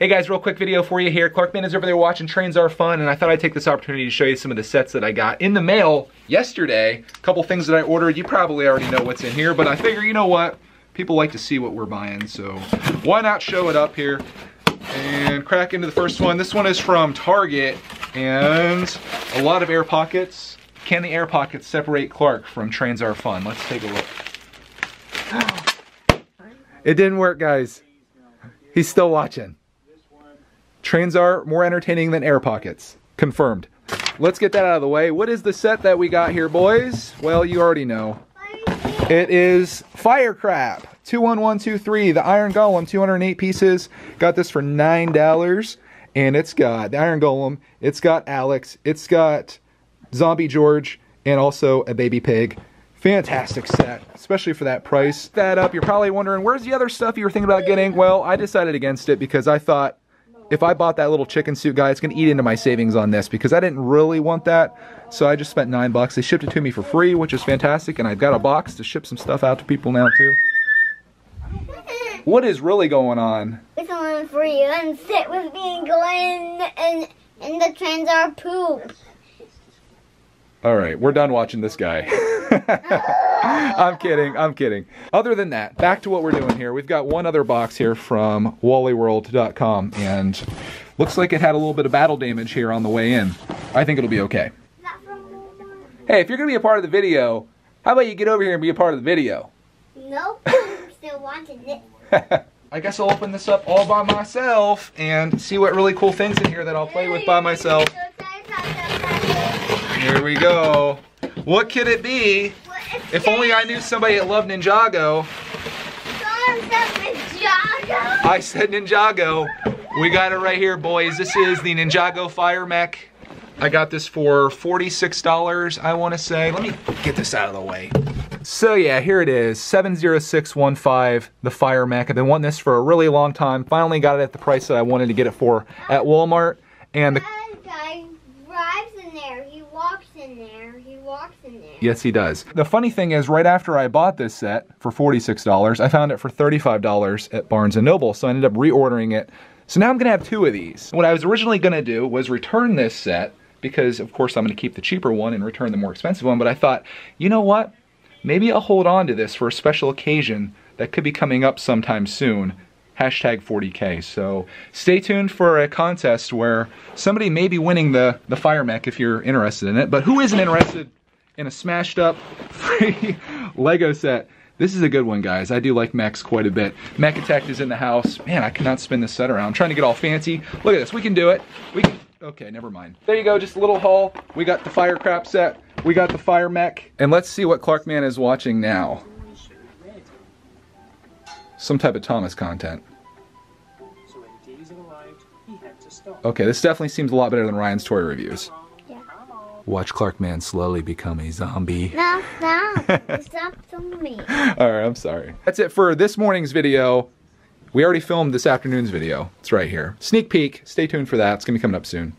Hey guys, real quick video for you here. Clarkman is over there watching Trains Are Fun, and I thought I'd take this opportunity to show you some of the sets that I got in the mail yesterday. A couple things that I ordered. You probably already know what's in here, but I figure, you know what? People like to see what we're buying, so why not show it up here? And crack into the first one. This one is from Target, and a lot of air pockets. Can the air pockets separate Clark from Trains Are Fun? Let's take a look. It didn't work, guys. He's still watching. Trains are more entertaining than air pockets. Confirmed. Let's get that out of the way. What is the set that we got here, boys? Well, you already know. It is Minecraft 21123, the Iron Golem, 208 pieces. Got this for $9. And it's got the Iron Golem, it's got Alex, it's got Zombie George, and also a baby pig. Fantastic set, especially for that price. That up, you're probably wondering, where's the other stuff you were thinking about getting? Well, I decided against it because I thought if I bought that little chicken suit guy, it's gonna eat into my savings on this because I didn't really want that. So I just spent nine bucks. They shipped it to me for free, which is fantastic. And I've got a box to ship some stuff out to people now too. What is really going on? It's one for you and sit with me and go in and in the trains are poop. All right, we're done watching this guy. I'm kidding, I'm kidding. Other than that, back to what we're doing here. We've got one other box here from wallyworld.com and looks like it had a little bit of battle damage here on the way in. I think it'll be okay. Hey, if you're gonna be a part of the video, how about you get over here and be a part of the video? Nope, still watching it. I guess I'll open this up all by myself and see what really cool things in here that I'll play with by myself. Here we go. What could it be? If only I knew somebody that loved Ninjago. I said Ninjago. We got it right here, boys. This is the Ninjago Fire Mech. I got this for $46, I want to say. Let me get this out of the way. So yeah, here it is, 70615, the Fire Mech. I've been wanting this for a really long time. Finally got it at the price that I wanted to get it for at Walmart. And the there. He walks in there. He walks in there. Yes, he does. The funny thing is, right after I bought this set for $46, I found it for $35 at Barnes & Noble, so I ended up reordering it. So now I'm gonna have two of these. What I was originally gonna do was return this set, because of course I'm gonna keep the cheaper one and return the more expensive one, but I thought, you know what? Maybe I'll hold on to this for a special occasion that could be coming up sometime soon. Hashtag 40K. So stay tuned for a contest where somebody may be winning the, the Fire Mech if you're interested in it. But who isn't interested in a smashed up free Lego set? This is a good one, guys. I do like mechs quite a bit. Mech Attack is in the house. Man, I cannot spin this set around. I'm trying to get all fancy. Look at this. We can do it. We can. Okay, never mind. There you go. Just a little haul. We got the Minecraft set. We got the Fire Mech. And let's see what Clarkman is watching now. Some type of Thomas content. Okay, this definitely seems a lot better than Ryan's toy reviews. Yeah. Watch Clarkman slowly become a zombie. No, stop. stop filming me. Alright, I'm sorry. That's it for this morning's video. We already filmed this afternoon's video. It's right here. Sneak peek. Stay tuned for that. It's going to be coming up soon.